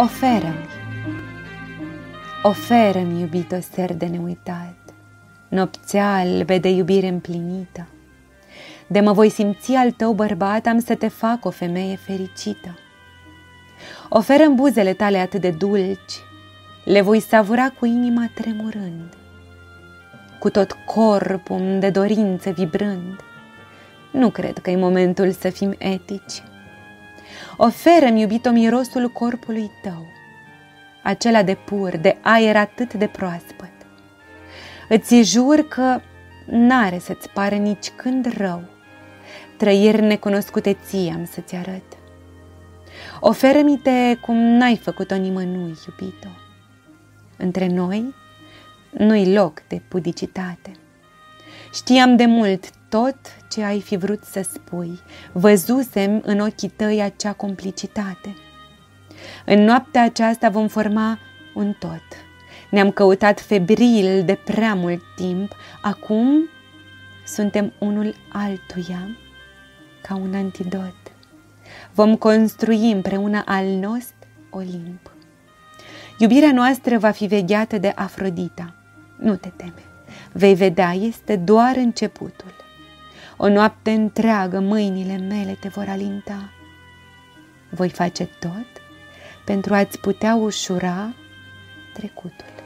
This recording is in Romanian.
Oferă-mi, oferă-mi, iubito ser de neuitat, Nopți albe de iubire împlinită. De mă voi simți al tău bărbat, am să te fac o femeie fericită. Oferă-mi buzele tale atât de dulci, le voi savura cu inima tremurând, cu tot corpul de dorință vibrând. Nu cred că e momentul să fim etici. Oferă-mi, iubito, mirosul corpului tău, acela de pur, de aer atât de proaspăt. Îți jur că n-are să-ți pară nici când rău, trăiri necunoscute ție am să-ți arăt. Oferă-mi-te cum n-ai făcut-o nimănui, iubito. Între noi nu-i loc de pudicitate. Știam de mult tot ce ai fi vrut să spui, văzusem în ochii tăi acea complicitate. În noaptea aceasta vom forma un tot. Ne-am căutat febril de prea mult timp, acum suntem unul altuia ca un antidot. Vom construi împreună al nostru Olimp. Iubirea noastră va fi vegheată de Afrodita. Nu te teme, vei vedea, este doar începutul. O noapte întreagă mâinile mele te vor alinta. Voi face tot pentru a-ți putea ușura trecutul.